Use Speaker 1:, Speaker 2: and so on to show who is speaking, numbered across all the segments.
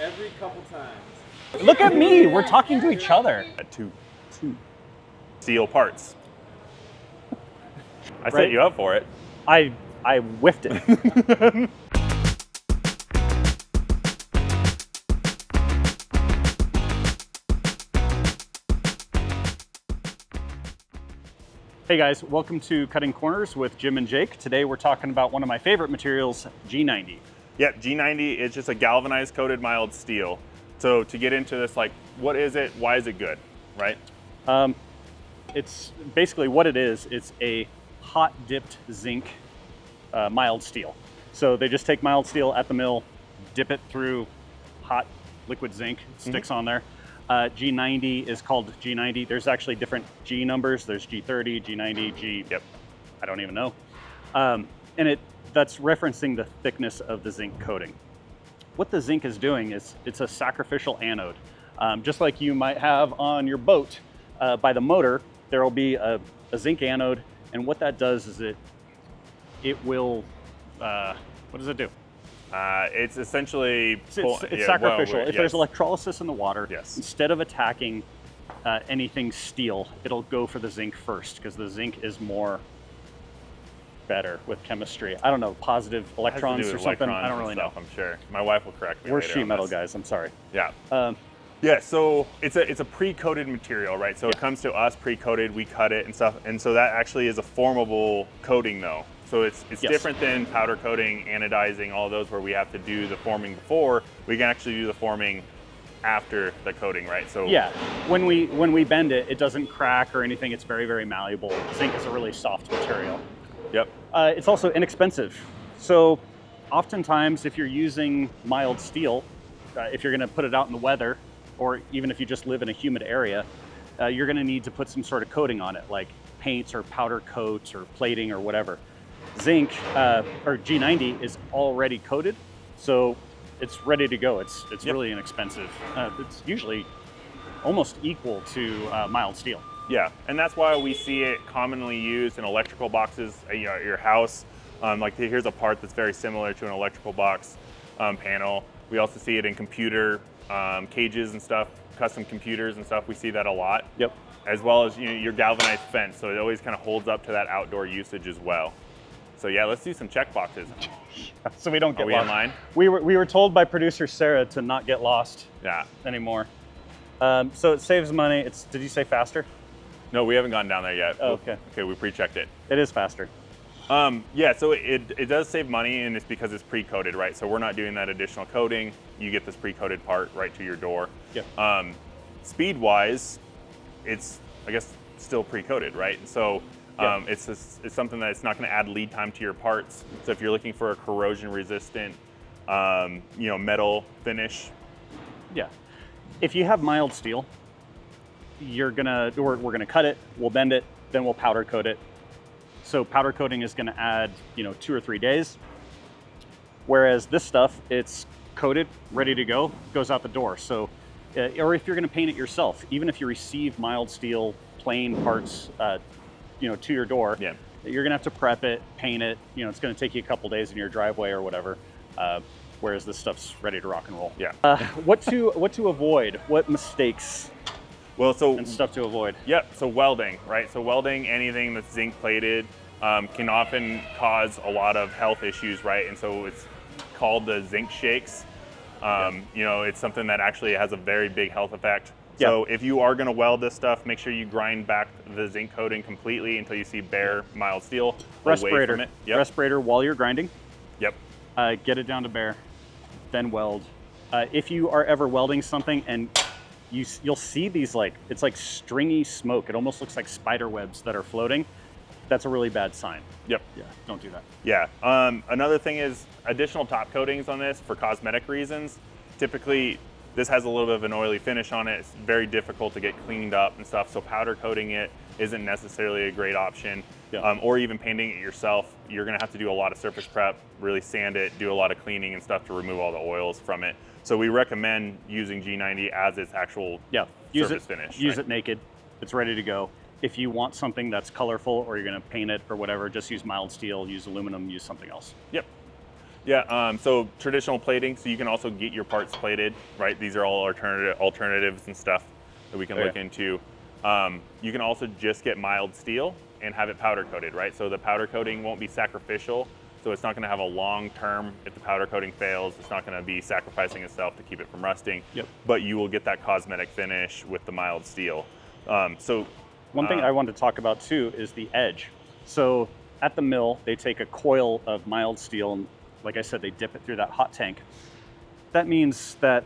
Speaker 1: every couple times.
Speaker 2: Look at me. We're talking to each other.
Speaker 3: Uh, two, two steel parts. I
Speaker 2: Right.
Speaker 3: set you up for it.
Speaker 2: I I whiffed it. Hey guys, welcome to Cutting Corners with Jim and Jake. Today we're talking about one of my favorite materials, G90.
Speaker 3: Yep, G90 is just a galvanized coated mild steel. So to get into this, like, what is it? Why is it good? Right?
Speaker 2: Um, it's basically what it is. It's a hot dipped zinc uh, mild steel. So they just take mild steel at the mill, dip it through hot liquid zinc, it sticks on there. Uh, G90 is called G90. There's actually different G numbers. There's G30, G90, G.
Speaker 3: Yep.
Speaker 2: I don't even know. Um, and it that's referencing the thickness of the zinc coating. What the zinc is doing is it's a sacrificial anode. Um, just like you might have on your boat uh, by the motor, there will be a, a zinc anode, and what that does is it it will uh, what does it do?
Speaker 3: Uh, it's essentially
Speaker 2: It's, it's, it's
Speaker 3: yeah, well,
Speaker 2: sacrificial. if
Speaker 3: yes.
Speaker 2: there's electrolysis in the water,
Speaker 3: Yes.
Speaker 2: instead of attacking uh, anything steel, it'll go for the zinc first because the zinc is more better with chemistry. I don't know, positive electrons or something.
Speaker 3: electrons
Speaker 2: I don't really
Speaker 3: stuff,
Speaker 2: know.
Speaker 3: I'm sure. My wife will correct me.
Speaker 2: We're sheet metal
Speaker 3: this.
Speaker 2: guys. I'm sorry.
Speaker 3: Yeah.
Speaker 2: Um,
Speaker 3: Yeah, so it's a it's a pre-coated material, right? So it comes to us pre-coated, we cut it and stuff, and so that actually is a formable coating though. So it's it's
Speaker 2: Yes.
Speaker 3: different than powder coating, anodizing, all those where we have to do the forming before. We can actually do the forming after the coating, right? So
Speaker 2: yeah, when we when we bend it, it doesn't crack or anything. It's very very malleable. Zinc is a really soft material.
Speaker 3: Yep.
Speaker 2: Uh, it's also inexpensive. So, oftentimes, if you're using mild steel, uh, if you're going to put it out in the weather, or even if you just live in a humid area, uh, you're going to need to put some sort of coating on it, like paints or powder coats or plating or whatever. Zinc uh, or G90 is already coated, so it's ready to go. It's it's
Speaker 3: Yep.
Speaker 2: really inexpensive. Uh, it's usually almost equal to uh, mild steel.
Speaker 3: Yeah, and that's why we see it commonly used in electrical boxes at your, house. Um, like here's a part that's very similar to an electrical box um, panel. We also see it in computer um, cages and stuff, custom computers and stuff. We see that a lot,
Speaker 2: Yep.
Speaker 3: as well as you know, your galvanized fence. So it always kind of holds up to that outdoor usage as well. So yeah, let's do some check boxes.
Speaker 2: So we don't get
Speaker 3: Are we
Speaker 2: lost.
Speaker 3: in line?
Speaker 2: We were we were told by producer Sarah to not get lost
Speaker 3: Yeah.
Speaker 2: anymore. Um, so it saves money. It's did you say faster?
Speaker 3: No, we haven't gone down there yet.
Speaker 2: Oh, okay.
Speaker 3: Okay, we pre-checked it.
Speaker 2: It is faster.
Speaker 3: Um, yeah, so it, it does save money and it's because it's pre-coated, right? So we're not doing that additional coating. You get this pre-coated part right to your door.
Speaker 2: Yep.
Speaker 3: Um, speed-wise, it's, I guess, still pre-coated, right? And so um, it's, just, it's something that's not gonna add lead time to your parts. So if you're looking for a corrosion-resistant, um, you know, metal finish,
Speaker 2: Yeah. If you have mild steel, you're gonna we're, we're gonna cut it, we'll bend it, then we'll powder coat it. So powder coating is gonna add you know two or three days. Whereas this stuff, it's coated, ready to go, goes out the door. So, uh, or if you're gonna paint it yourself, even if you receive mild steel plain parts, uh, you know, to your door,
Speaker 3: Yeah.
Speaker 2: you're gonna have to prep it, paint it. You know, it's gonna take you a couple days in your driveway or whatever. Uh, whereas this stuff's ready to rock and roll.
Speaker 3: yeah.
Speaker 2: Uh, what to what to avoid? What mistakes
Speaker 3: well, so
Speaker 2: and stuff to avoid?
Speaker 3: Yep. So welding, right? So welding anything that's zinc plated um, can often cause a lot of health issues, right? And so it's called the zinc shakes. Um, You know, it's something that actually has a very big health effect. So if you are going to weld this stuff, make sure you grind back the zinc coating completely until you see bare mild steel away
Speaker 2: Respirator.
Speaker 3: it. Yep.
Speaker 2: Respirator while you're grinding.
Speaker 3: yep.
Speaker 2: Uh, get it down to bare, then weld. Uh, if you are ever welding something and you you'll see these like it's like stringy smoke. It almost looks like spider webs that are floating. That's a really bad sign.
Speaker 3: Yep.
Speaker 2: Yeah, don't do that.
Speaker 3: Yeah. Um, another thing is additional top coatings on this for cosmetic reasons. Typically, this has a little bit of an oily finish on it. It's very difficult to get cleaned up and stuff. So powder coating it isn't necessarily a great option.
Speaker 2: Yeah.
Speaker 3: Um, or even painting it yourself. You're gonna have to do a lot of surface prep, really sand it, do a lot of cleaning and stuff to remove all the oils from it. So we recommend using G90 as its actual
Speaker 2: Yeah, use
Speaker 3: surface
Speaker 2: it.
Speaker 3: finish.
Speaker 2: Use
Speaker 3: right?
Speaker 2: it naked. It's ready to go. If you want something that's colorful or you're going to paint it or whatever, just use mild steel, use aluminum, use something else.
Speaker 3: Yep. Yeah, um, so traditional plating, so you can also get your parts plated, right? These are all alternative alternatives and stuff that we can look into. Um, you can also just get mild steel and have it powder coated, right? So the powder coating won't be sacrificial, so it's not going to have a long term. If the powder coating fails, it's not going to be sacrificing itself to keep it from rusting.
Speaker 2: Yep.
Speaker 3: But you will get that cosmetic finish with the mild steel. Um, so
Speaker 2: One thing
Speaker 3: Uh,
Speaker 2: I want to talk about too is the edge. So at the mill, they take a coil of mild steel and, like I said, they dip it through that hot tank. That means that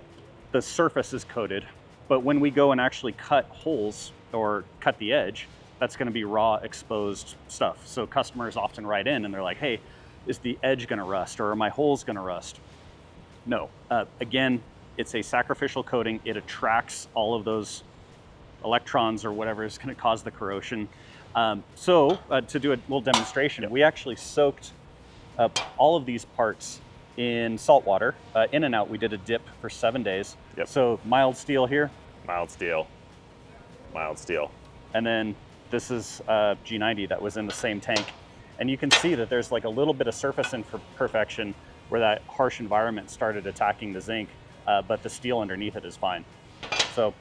Speaker 2: the surface is coated, but when we go and actually cut holes or cut the edge, that's going to be raw exposed stuff. So customers often write in and they're like, "Hey, is the edge going to rust or are my holes going to rust?" No. Uh, again, it's a sacrificial coating. It attracts all of those electrons or whatever is going to cause the corrosion. Um, so uh, to do a little demonstration, we actually soaked up all of these parts in salt water. Uh, in and out, we did a dip for seven days.
Speaker 3: Yep.
Speaker 2: So mild steel here,
Speaker 3: mild steel, mild steel.
Speaker 2: and then this is uh, G90 that was in the same tank. And you can see that there's like a little bit of surface imperfection where that harsh environment started attacking the zinc, uh, but the steel underneath it is fine. So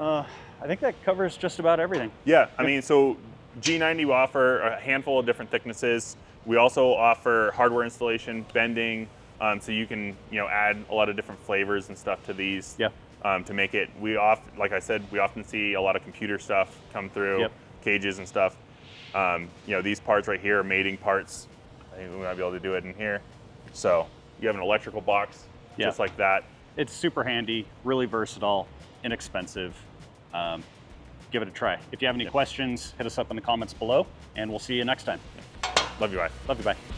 Speaker 2: uh, I think that covers just about everything.
Speaker 3: Yeah, I mean, so G90 we offer a handful of different thicknesses. We also offer hardware installation, bending, um, so you can you know add a lot of different flavors and stuff to these.
Speaker 2: Yeah.
Speaker 3: Um, to make it, we oft, like I said, we often see a lot of computer stuff come through,
Speaker 2: Yep.
Speaker 3: cages and stuff. Um, you know, these parts right here are mating parts. I think we might be able to do it in here. So you have an electrical box, just like that.
Speaker 2: It's super handy, really versatile, inexpensive. Um, give it a try. If you have any questions, hit us up in the comments below, and we'll see you next time.
Speaker 3: Love you, bye.
Speaker 2: Love you, bye.